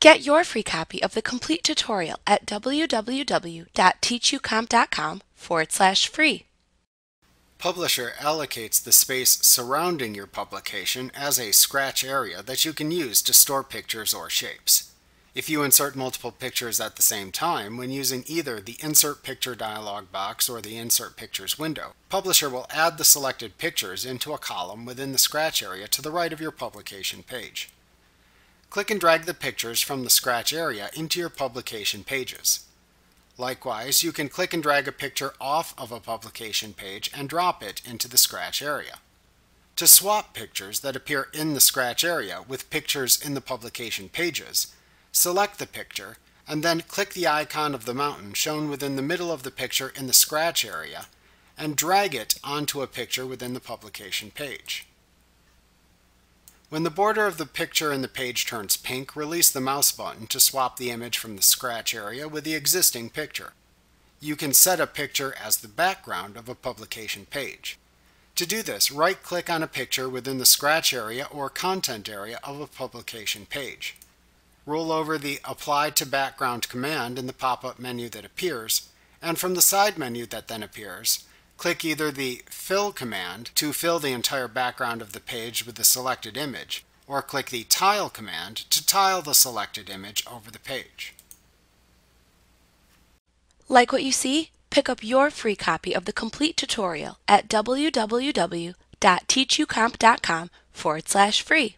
Get your free copy of the complete tutorial at www.teachucomp.com forward slash free. Publisher allocates the space surrounding your publication as a scratch area that you can use to store pictures or shapes. If you insert multiple pictures at the same time when using either the Insert Picture dialog box or the Insert Pictures window, Publisher will add the selected pictures into a column within the scratch area to the right of your publication page. Click and drag the pictures from the scratch area into your publication pages. Likewise, you can click and drag a picture off of a publication page and drop it into the scratch area. To swap pictures that appear in the scratch area with pictures in the publication pages, select the picture and then click the icon of the mountain shown within the middle of the picture in the scratch area and drag it onto a picture within the publication page. When the border of the picture in the page turns pink, release the mouse button to swap the image from the scratch area with the existing picture. You can set a picture as the background of a publication page. To do this, right-click on a picture within the scratch area or content area of a publication page. Roll over the Apply to Background command in the pop-up menu that appears, and from the side menu that then appears, Click either the Fill command to fill the entire background of the page with the selected image, or click the Tile command to tile the selected image over the page. Like what you see? Pick up your free copy of the complete tutorial at www.teachucomp.com forward slash free.